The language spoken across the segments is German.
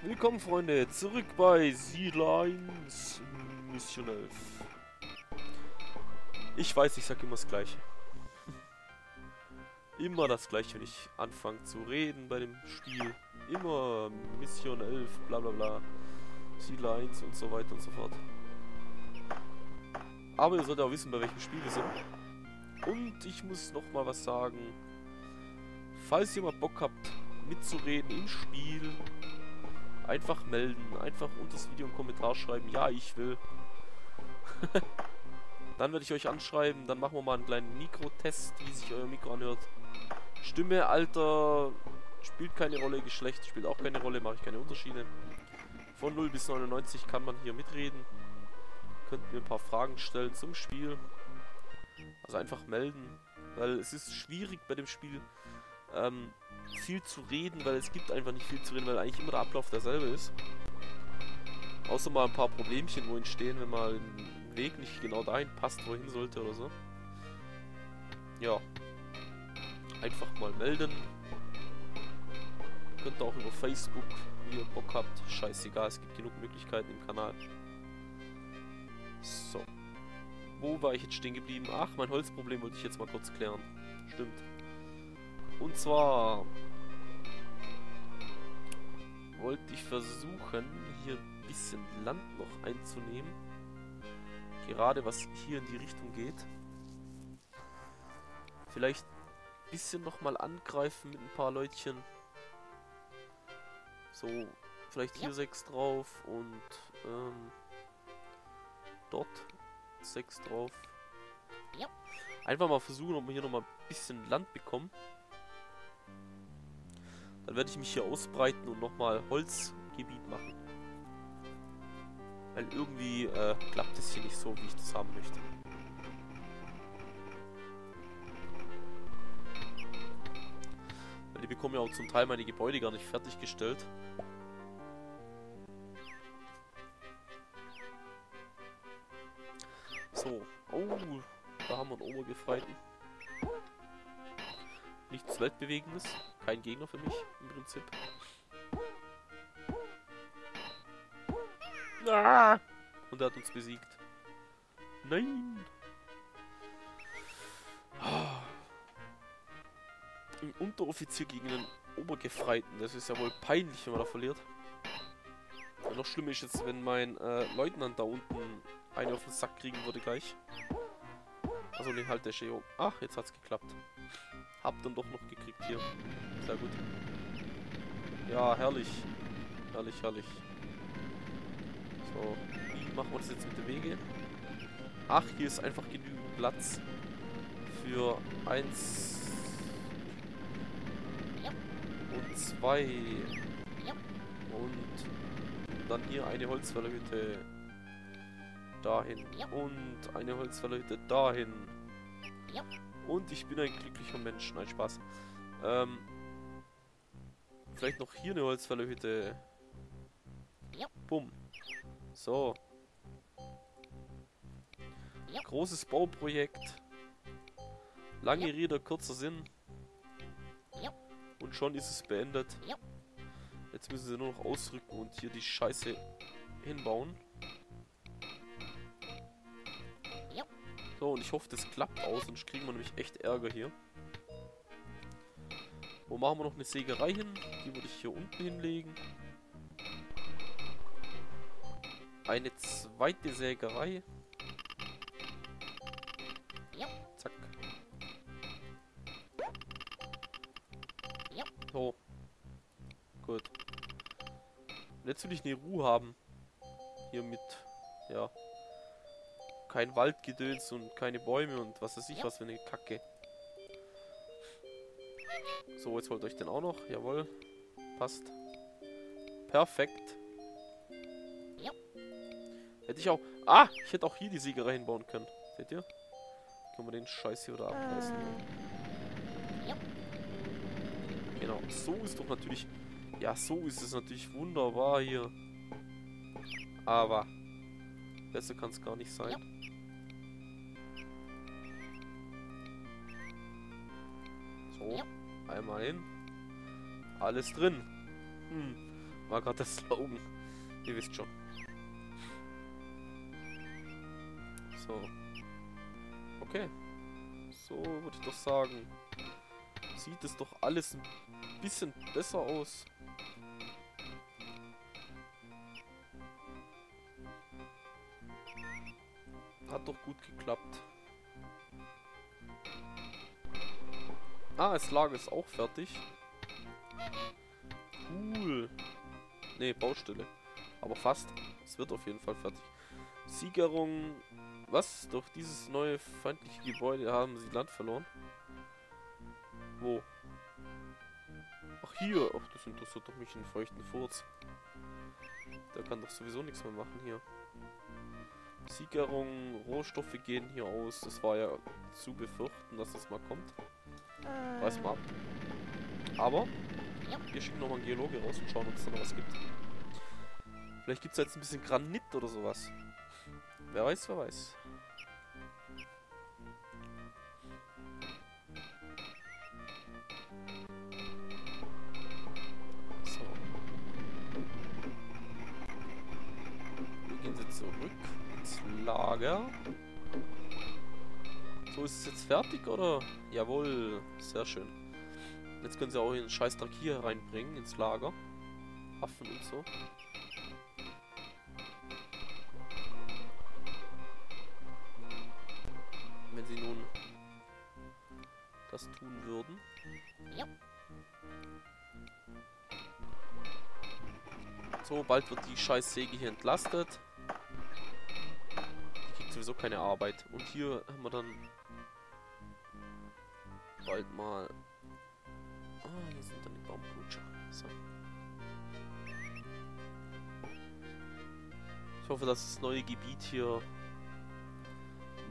Willkommen, Freunde, zurück bei Siedler 1 Mission 11. Ich weiß, ich sag immer das Gleiche. Immer das Gleiche, wenn ich anfange zu reden bei dem Spiel. Immer Mission 11, bla bla bla. Siedler 1 und so weiter und so fort. Aber ihr solltet auch wissen, bei welchem Spiel wir sind. Und ich muss noch mal was sagen. Falls ihr mal Bock habt, mitzureden im Spiel, einfach melden. Einfach unter das Video einen Kommentar schreiben. Ja, ich will. dann werde ich euch anschreiben. Dann machen wir mal einen kleinen Mikrotest, wie sich euer Mikro anhört. Stimme, Alter, spielt keine Rolle. Geschlecht spielt auch keine Rolle. Mache ich keine Unterschiede. Von 0 bis 99 kann man hier mitreden. Könnt mir ein paar Fragen stellen zum Spiel. Also einfach melden. Weil es ist schwierig bei dem Spiel ähm, viel zu reden, weil es gibt einfach nicht viel zu reden, weil eigentlich immer der Ablauf derselbe ist. Außer mal ein paar Problemchen, wo entstehen, wenn mal ein Weg nicht genau dahin passt, wohin sollte oder so. Ja. Einfach mal melden. Könnt ihr auch über Facebook, wie ihr Bock habt. Scheißegal, es gibt genug Möglichkeiten im Kanal. So. Wo war ich jetzt stehen geblieben? Ach, mein Holzproblem wollte ich jetzt mal kurz klären. Stimmt. Und zwar wollte ich versuchen, hier ein bisschen Land noch einzunehmen. Gerade was hier in die Richtung geht. Vielleicht ein bisschen nochmal angreifen mit ein paar Leutchen. So, vielleicht hier ja. sechs drauf und ähm, dort sechs drauf. Ja. Einfach mal versuchen, ob wir hier nochmal ein bisschen Land bekommen. Dann werde ich mich hier ausbreiten und nochmal Holzgebiet machen. Weil irgendwie äh, klappt es hier nicht so, wie ich das haben möchte. Weil die bekommen ja auch zum Teil meine Gebäude gar nicht fertiggestellt. So. Oh, da haben wir einen Obergefreiten. Nichts Weltbewegendes. Kein Gegner für mich, im Prinzip. Ah! Und er hat uns besiegt. Nein! Ein Unteroffizier gegen einen Obergefreiten. Das ist ja wohl peinlich, wenn man da verliert. Und noch schlimmer ist jetzt, wenn mein äh, Leutnant da unten eine auf den Sack kriegen würde gleich. Also den halt der Sheo. Ach, jetzt hat's geklappt. Hab dann doch noch gekriegt hier. Sehr gut. Ja, herrlich. Herrlich, herrlich. So, wie machen wir das jetzt mit dem Wege? Ach, hier ist einfach genügend Platz für eins und zwei und dann hier eine Holzfällerhütte dahin und eine Holzfällerhütte dahin und ich bin ein glücklicher Mensch. Nein, Spaß. Ähm, vielleicht noch hier eine Holzfällerhütte. Bumm. So. Großes Bauprojekt. Lange Rede, kurzer Sinn. Und schon ist es beendet. Jetzt müssen sie nur noch ausrücken und hier die Scheiße hinbauen. So, und ich hoffe, das klappt aus, sonst kriegen wir nämlich echt Ärger hier. Wo machen wir noch eine Sägerei hin? Die würde ich hier unten hinlegen. Eine zweite Sägerei. Zack. So. Gut. Und jetzt will ich eine Ruhe haben. Hier mit, ja, kein Waldgedöns und keine Bäume und was weiß ich, was für eine Kacke. So, jetzt holt euch den auch noch. Jawohl. Passt. Perfekt. Hätte ich auch... Ah! Ich hätte auch hier die Siegerei hinbauen können. Seht ihr? Können wir den Scheiß hier wieder abreißen. Genau. So ist doch natürlich... Ja, so ist es natürlich wunderbar hier. Aber... Besser kann es gar nicht sein. So, einmal hin. Alles drin. Hm. War gerade der Slogan. Ihr wisst schon. So. Okay. So würde ich doch sagen. Sieht es doch alles ein bisschen besser aus. Hat doch gut geklappt. Ah, das Lager ist auch fertig. Cool. Ne, Baustelle. Aber fast. Es wird auf jeden Fall fertig. Siegerung. Was? Durch dieses neue feindliche Gebäude haben sie Land verloren? Wo? Ach, hier. Ach, das interessiert doch mich einen feuchten Furz. Der kann doch sowieso nichts mehr machen hier. Siegerung, Rohstoffe gehen hier aus. Das war ja zu befürchten, dass das mal kommt. Weiß mal ab. Aber wir schicken nochmal einen Geologe raus und schauen, ob es da noch was gibt. Vielleicht gibt es jetzt ein bisschen Granit oder sowas. Wer weiß, wer weiß. So. Wir gehen jetzt zurück ins Lager. So, ist es jetzt fertig, oder? Jawohl, sehr schön. Jetzt können sie auch ihren Scheißdreck hier reinbringen, ins Lager. Waffen und so. Wenn sie nun das tun würden. Ja. So, bald wird die scheiß Säge hier entlastet. Die kriegt sowieso keine Arbeit. Und hier haben wir dann bald mal... Ah, hier sind dann die Baumklutscher. So. Ich hoffe, dass das neue Gebiet hier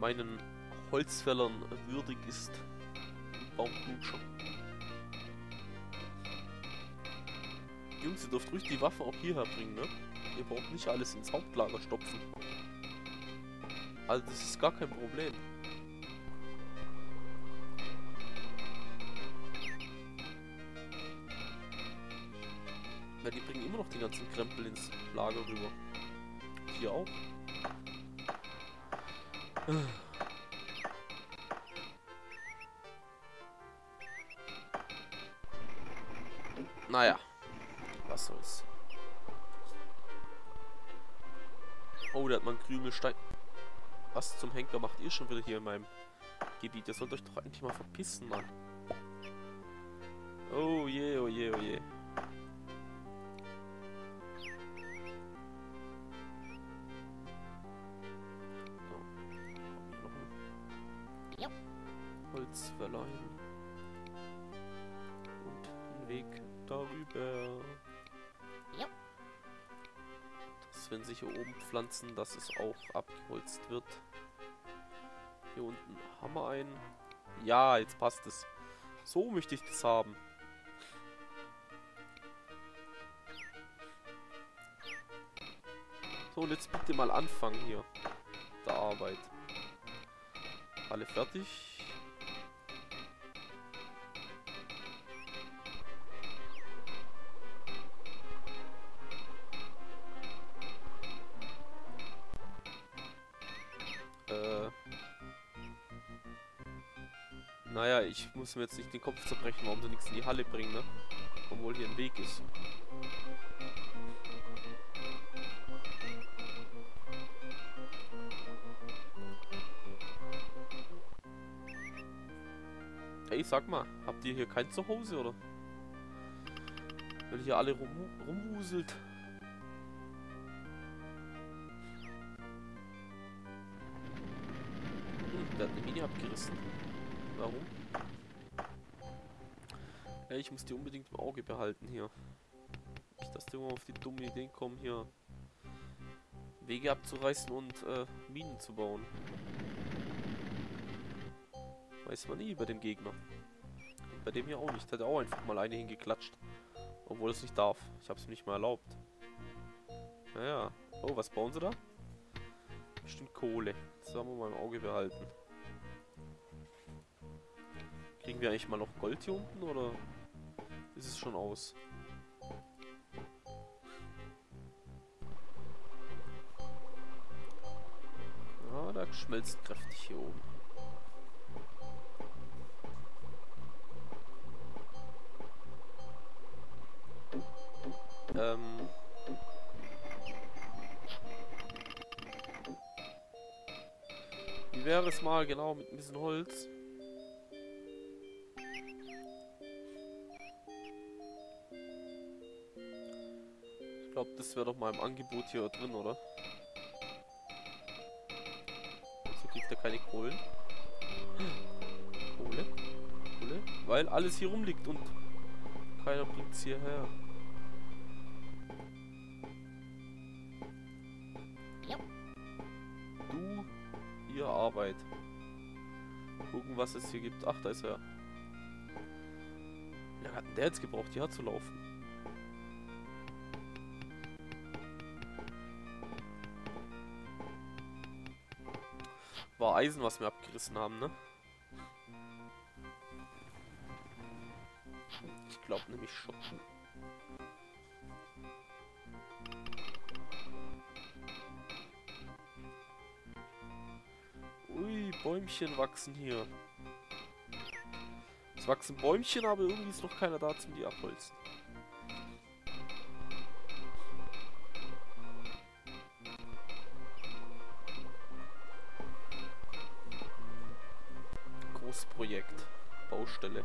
meinen Holzfällern würdig ist. Baumklutscher. Jungs, ihr dürft ruhig die Waffen auch hierher bringen, ne? Ihr braucht nicht alles ins Hauptlager stopfen. Also das ist gar kein Problem. Die ganzen Krempel ins Lager rüber. Hier auch. Naja. Was soll's. Oh, der hat einen Krümelstein. Was zum Henker macht ihr schon wieder hier in meinem Gebiet? Ihr sollt euch doch eigentlich mal verpissen, Mann. Oh je, oh je, oh je. Ein Ja. Holzverleihen. Und einen Weg darüber. Dass wenn sich hier oben Pflanzen, dass es auch abgeholzt wird. Hier unten haben wir einen. Ja, jetzt passt es. So möchte ich das haben. So, und jetzt bitte mal anfangen hier. Der Arbeit. Alle fertig. Äh. Naja, ich muss mir jetzt nicht den Kopf zerbrechen, warum sie nichts in die Halle bringen, ne? Obwohl hier ein Weg ist. Hey, sag mal, habt ihr hier kein Zuhause, oder? Weil hier alle rum, rumwuselt. Hm, der hat eine Mine abgerissen. Warum? Ja, ich muss die unbedingt im Auge behalten hier. Nicht, dass die immer auf die dumme Ideen kommen, hier Wege abzureißen und äh, Minen zu bauen. Weiß man nie bei dem Gegner. Und bei dem hier auch nicht. Hat er auch einfach mal eine hingeklatscht. Obwohl es nicht darf. Ich habe es ihm nicht mal erlaubt. Naja. Oh, was bauen sie da? Bestimmt Kohle. Das haben wir mal im Auge behalten. Kriegen wir eigentlich mal noch Gold hier unten oder ist es schon aus? Ah, da schmelzt kräftig hier oben. Ähm. Wie wäre es mal genau mit ein bisschen Holz? Ich glaube, das wäre doch mal im Angebot hier drin, oder? So kriegt er keine Kohlen. Kohle? Kohle? Weil alles hier rumliegt und keiner bringt es hierher. Hier Arbeit. Gucken, was es hier gibt. Ach, da ist er. Wie lange hat denn der jetzt gebraucht, hierher zu laufen? War Eisen, was wir abgerissen haben, ne? Ich glaube nämlich schon. Bäumchen wachsen hier. Es wachsen Bäumchen, aber irgendwie ist noch keiner da zum die abholzen. Großprojekt. Baustelle.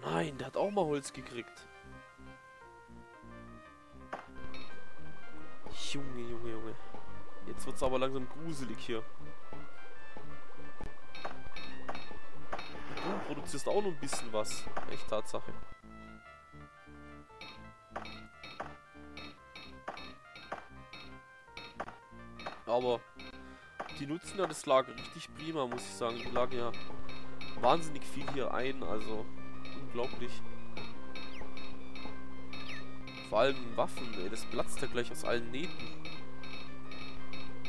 Nein, der hat auch mal Holz gekriegt. Junge, Junge, Junge. Jetzt wird's aber langsam gruselig hier. Du produzierst auch noch ein bisschen was. Echt Tatsache. Aber die nutzen ja das Lager richtig prima, muss ich sagen. Die lagen ja wahnsinnig viel hier ein, also unglaublich. Vor allem Waffen, ey, das platzt ja gleich aus allen Nähten.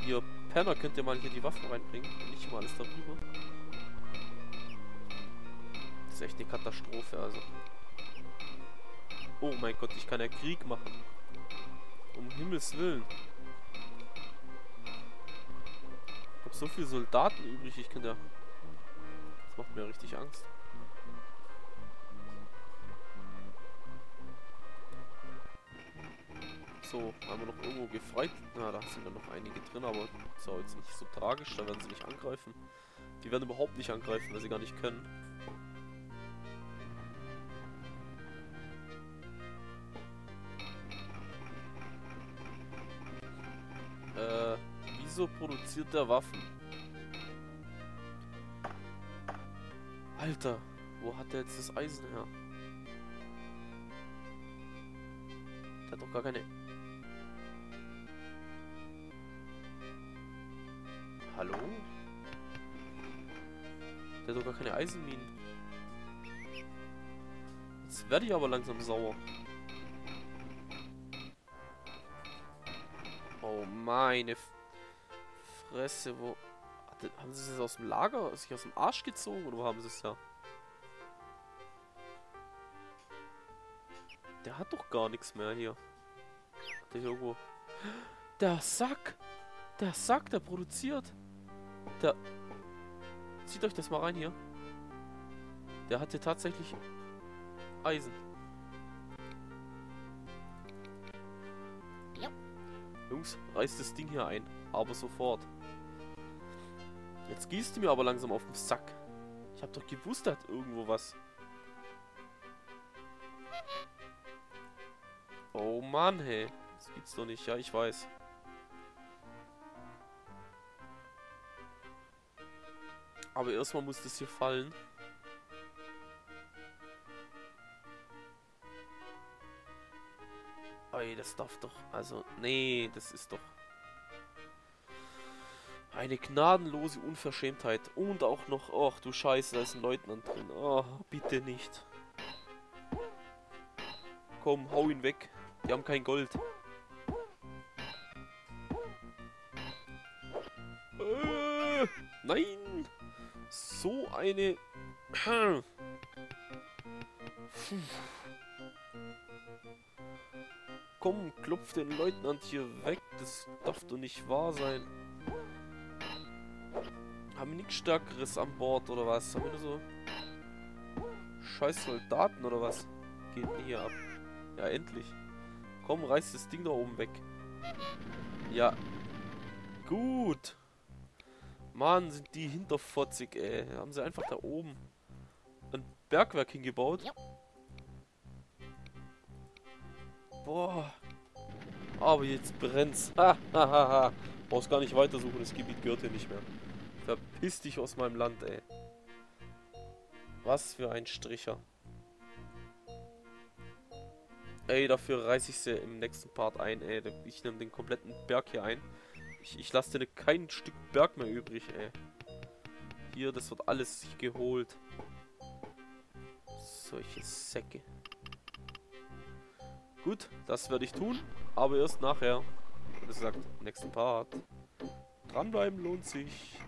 Hier, Penner, könnt ihr mal hier die Waffen reinbringen? Nicht mal alles darüber. Das ist echt eine Katastrophe, also. Oh mein Gott, ich kann ja Krieg machen. Um Himmels Willen. Ich hab so viele Soldaten übrig, ich kann ja... Das macht mir richtig Angst. So, haben wir noch irgendwo gefreit? Na, da sind ja noch einige drin, aber ist jetzt nicht so tragisch, da werden sie nicht angreifen. Die werden überhaupt nicht angreifen, weil sie gar nicht können. Äh, wieso produziert der Waffen? Alter, wo hat der jetzt das Eisen her? Der hat doch gar keine... Hallo? Der hat doch gar keine Eisenminen. Jetzt werde ich aber langsam sauer. Oh, meine F Fresse, wo... Haben sie es aus dem Lager, sich aus dem Arsch gezogen oder wo haben sie es ja? Der hat doch gar nichts mehr hier. Der hier irgendwo... Der Sack! Der Sack, der produziert. Der... Zieht euch das mal rein hier. Der hat hier tatsächlich Eisen. Ja. Jungs, reißt das Ding hier ein. Aber sofort. Jetzt gehst du mir aber langsam auf den Sack. Ich hab doch gewusst, er hat irgendwo was. Oh Mann, hey. Das gibt's doch nicht. Ja, ich weiß. Aber erstmal muss das hier fallen. Ey, das darf doch... Also, nee, das ist doch... Eine gnadenlose Unverschämtheit. Und auch noch... Ach du Scheiße, da ist ein Leutnant drin. Oh, bitte nicht. Komm, hau ihn weg. Die haben kein Gold. Äh, nein! So eine... Puh. Komm, klopf den Leutnant hier weg. Das darf doch nicht wahr sein. Haben wir nichts Stärkeres an Bord oder was? Haben wir nur so scheiß Soldaten oder was? Geht denn hier ab? Ja, endlich. Komm, reiß das Ding da oben weg. Ja. Gut. Mann, sind die hinterfotzig, ey. Haben sie einfach da oben ein Bergwerk hingebaut. Boah. Aber jetzt brennt's. Ha, ha, ha, ha. Brauchst gar nicht weitersuchen, das Gebiet gehört hier nicht mehr. Verpiss dich aus meinem Land, ey. Was für ein Stricher. Ey, dafür reiß ich sie im nächsten Part ein, ey. Ich nehme den kompletten Berg hier ein. Ich, ich lasse dir kein Stück Berg mehr übrig, ey. Hier, das wird alles geholt. Solche Säcke. Gut, das werde ich tun, aber erst nachher. Wie gesagt, nächsten Part. Dranbleiben lohnt sich.